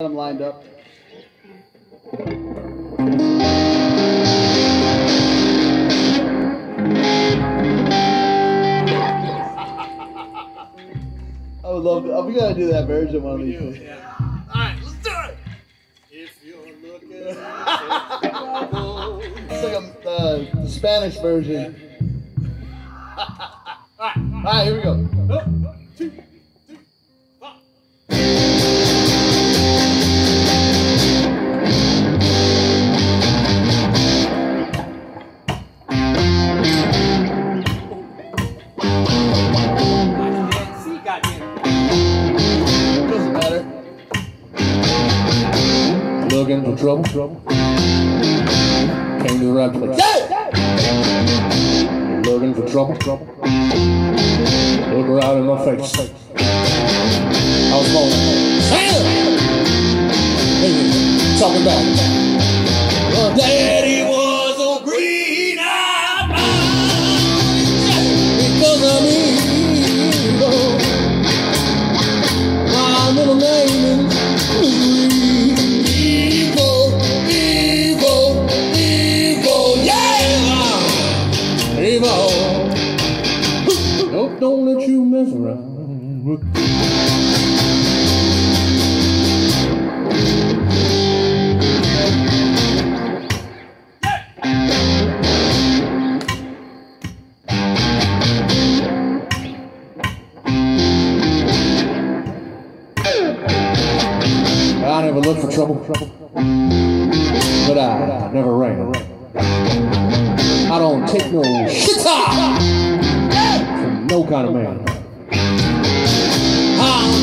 them lined up. I would love. To, we gotta do that version one of these. Yeah. All right, let's do it. If you're looking, It's like a uh, the Spanish version. all right, All right, here we go. One, two, Looking for trouble, trouble. Came to the right place. Looking for trouble, trouble. Look around in my face. I was. Sam! Hey, talking about. Mess around I never look for trouble. But I never ran. I don't take no shit from no kind of man.